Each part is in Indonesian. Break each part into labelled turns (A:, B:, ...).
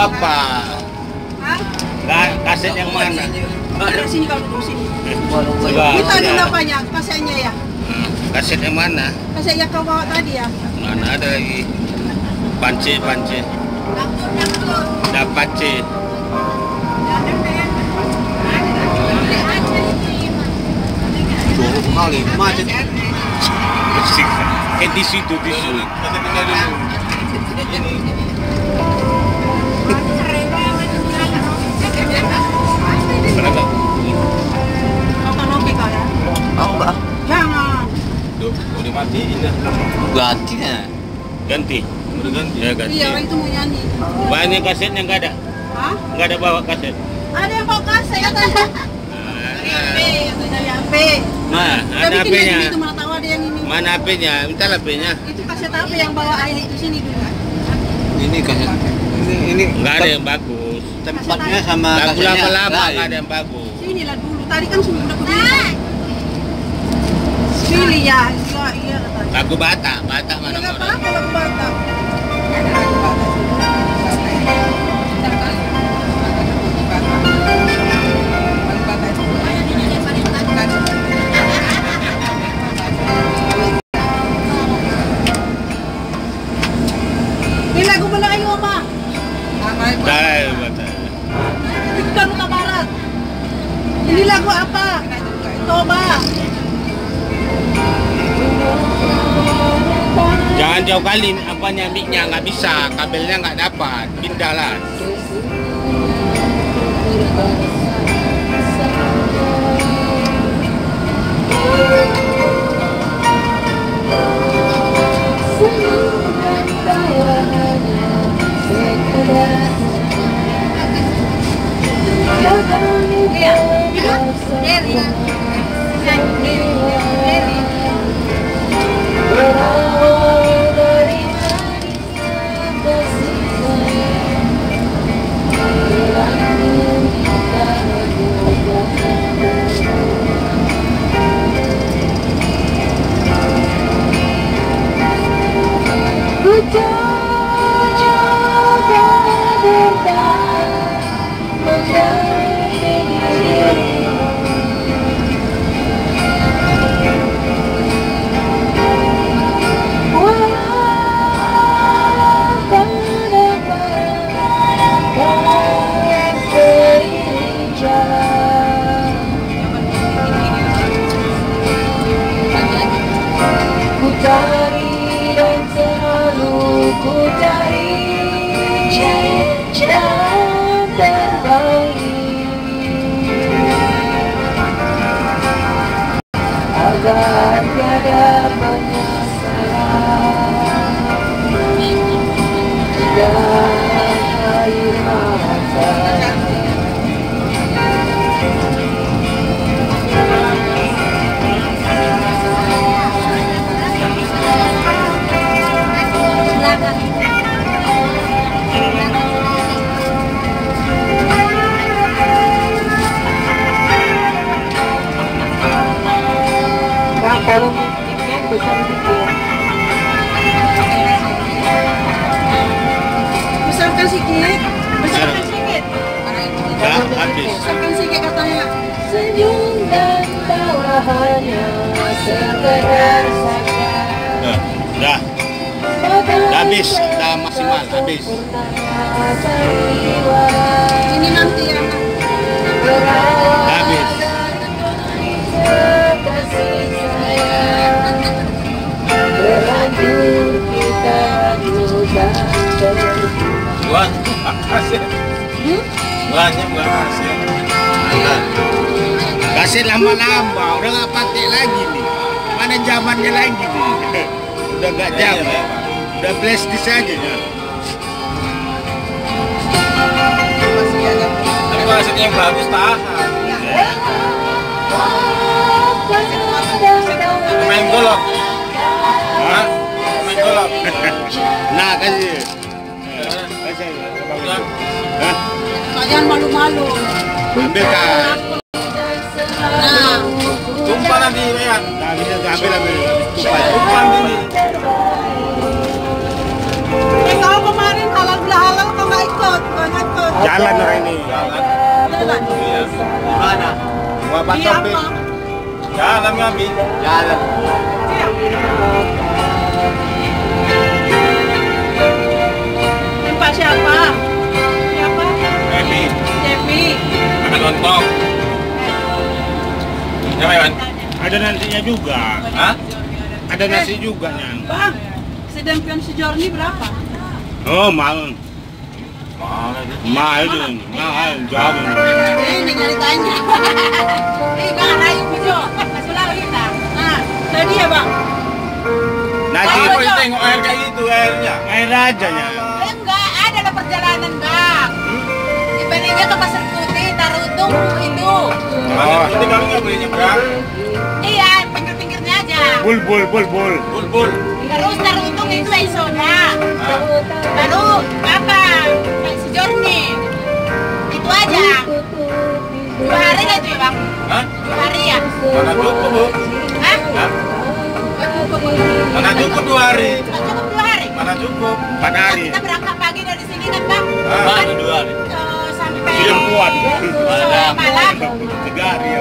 A: Apa?
B: Hah?
A: Ka- Kaset yang mana?
B: Ada sini kalau duduk sini. Kita dulu apanya? Kasetnya ya.
A: Kaset yang mana?
B: Kaset yang kau bawa tadi ya.
A: Mana ada lagi? Pance, pance. Dapat C.
C: Jauh kali, macet.
A: Eh di situ, di situ.
C: Ganti.
A: Udah ganti. Ya ganti.
B: Iya, orang itu mau nyanyi.
A: Banyak kasetnya nggak ada?
B: Hah?
A: Nggak ada bawa kaset?
B: Ada yang bawa kaset ada. Dari HP, dari HP.
A: Nah,
B: Udah
A: ada HP-nya.
B: yang itu mana tahu ada yang ini.
A: Mana HP-nya? Minta HP-nya.
B: Itu kaset apa yang bawa air itu sini dulu.
C: Ini kaset. Ini ini
A: Nggak ada yang bagus.
C: tempatnya sama
A: Lagu
C: kasetnya
A: lama-lama nggak ada yang bagus.
B: Sini lah dulu. Tadi kan sudah udah kubilang. Pilih ya. Iya, iya katanya.
A: Lagu Batak, Batak mana
B: Enggak apa-apa lagu Batak.
A: Jangan jauh kali apanya mic-nya nggak bisa, kabelnya nggak dapat, pindahlah.
B: Iya.
D: do Musiknya besar dikit.
B: Besarkan sikit. Besarkan sikit.
A: Ya, habis.
B: Besarkan sikit katanya.
D: Senyum dan tawa hanya sekedar saja.
A: Dah, dah, dah habis, dah maksimal, habis.
B: Ini nanti ya.
A: Habis. Buat lama-lama, udah nggak pakai lagi nih. Mana zamannya lagi nih? Udah nggak zaman. Udah flash disk aja ya. Tapi kasetnya yang bagus tahan. Main golok. Hah?
B: Kalian malu-malu.
A: Ambil kan.
B: Nah,
A: Tumpah nanti, Rehan. Nah, bisa ambil ambil. Tumpah. Tumpah ini.
B: eh kau kemarin halal halal kau nggak ikut. Kau
A: Jalan orang ini.
E: Jalan.
F: Jalan.
E: Iya.
C: Mana?
F: Di
A: pasok
F: apa?
E: Jalan kami.
C: Jalan.
F: Tempat
A: Ada nasinya juga.
E: Hah?
A: Ada nasi juga nyang.
F: Bang, sedangkan si Jorni berapa?
A: Oh, mahal.
E: Mahal aja.
A: Mahal itu. Mahal. Jauh.
F: Ini nyari tanya. Ini bang, rayu pujo. Selalu kita. Nah, tadi ya bang.
A: Nasi
E: Apa itu tengok air kayak gitu airnya?
A: air aja.
F: Eh, enggak, ada lah perjalanan bang. Dibandingnya ke pasar putih, Tarutung itu.
E: Oh. Nanti kami nggak boleh nyebrang.
F: Aja.
A: Bul bul bul bul.
E: Bulbul.
F: Terus Tarutung itu Aisoda. Baru apa? Kayak si Jorni. Itu aja. Dua hari lah itu ya bang.
E: Hah?
F: Dua hari ya.
E: Mana cukup bu?
F: Hah?
E: Mana cukup dua hari?
F: Nggak cukup dua hari.
E: Mana cukup?
A: Empat hari.
F: Kita berangkat pagi dari sini kan bang.
C: Mana dua hari?
A: Siang kuat.
F: malam.
A: Tiga hari ya.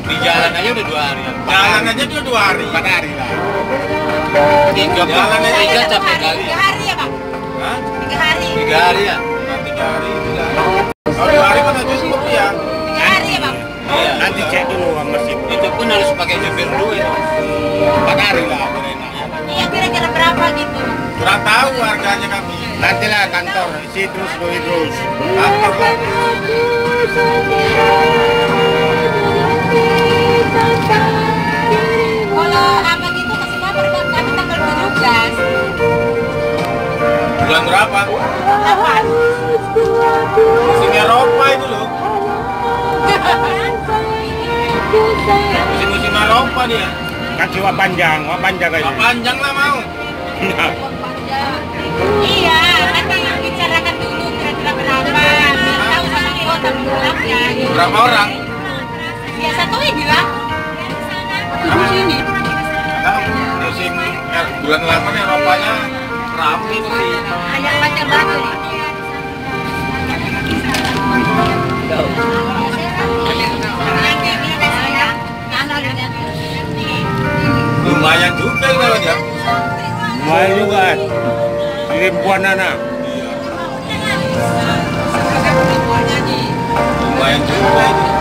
C: Di jalan aja udah dua hari.
E: Jalan aja dia dua hari.
A: Empat hari lah.
C: Tiga
E: Jalan aja
C: tiga capek
F: hari,
C: kali.
F: Tiga hari ya bang.
E: Hah?
F: Tiga hari.
C: Tiga hari ya.
E: Tiga hari kami.
A: Nanti lah kantor isi terus doi terus.
F: Kalau. Kami tanggal 17.
E: Bulan berapa?
F: Kapan?
E: Musim Eropa itu loh. Musim-musim Eropa dia.
A: Wak panjang, wak panjang
E: Wah,
A: aja.
E: panjang lah mau.
F: belakang gelapnya berapa
E: orang?
F: Ya satu ini lah di sini
E: nah, musim eh, bulan lama nih Eropanya ramai sih.
F: Ada pacar baru nih.
E: Lumayan juga kalau ya
A: lumayan juga eh. ribuan anak iya. Land